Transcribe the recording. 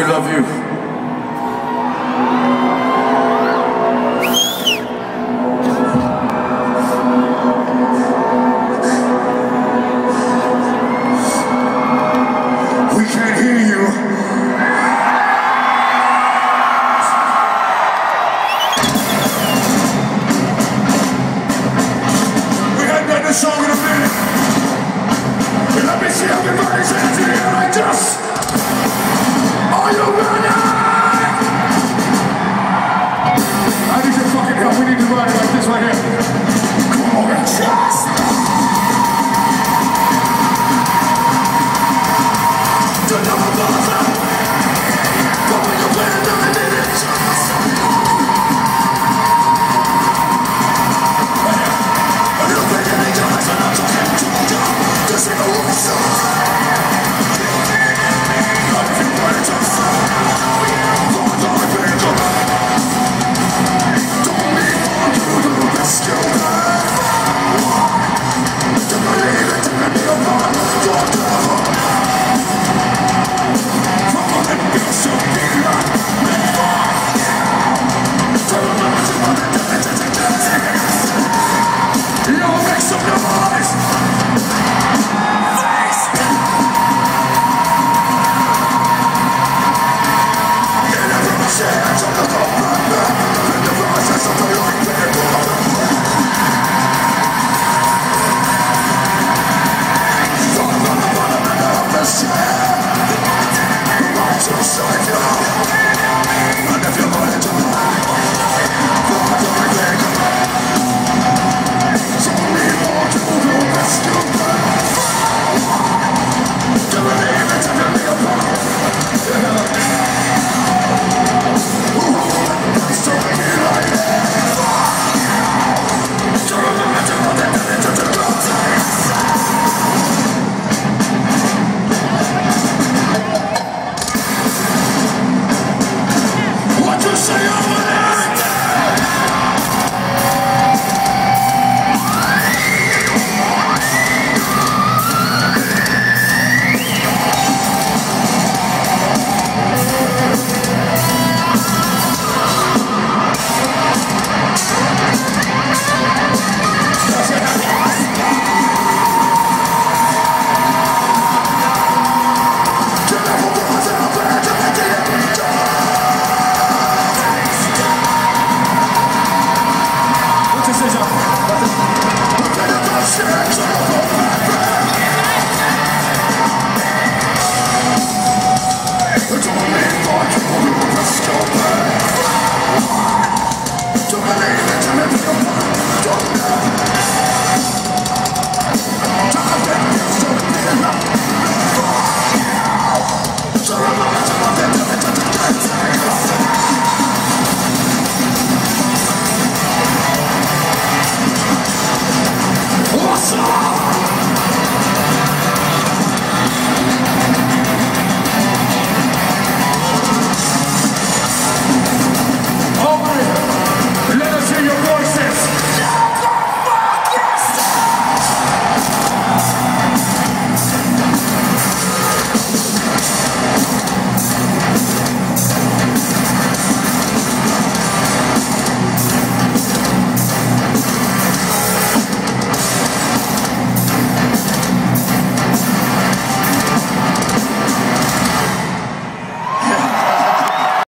We love you. We can't hear you. We hadn't song in a